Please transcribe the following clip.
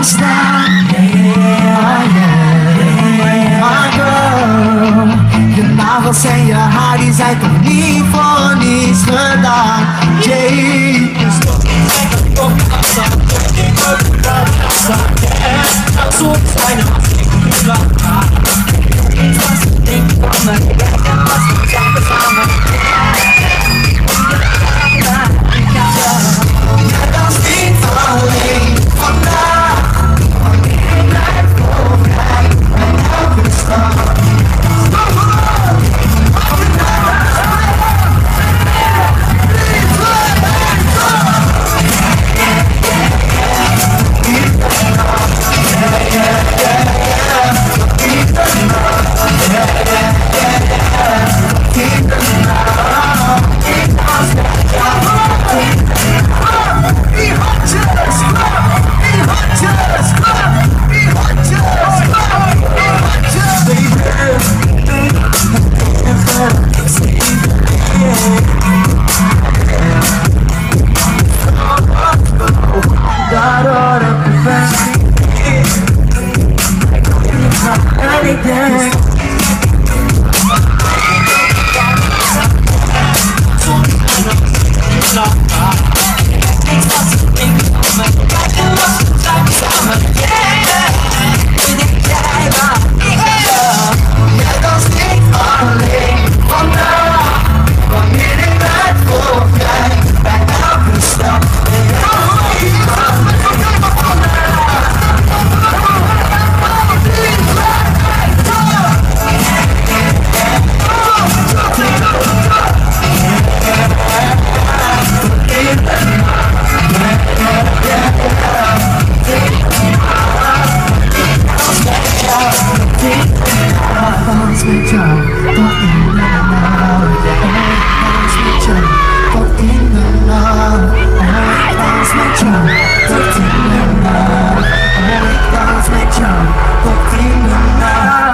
staan. Yeah, yeah, girl. Je nagels en je haar, die zijn toch niet voor niets gedaan. Yeah. Don't think enough, I'm only down, switch on, don't think enough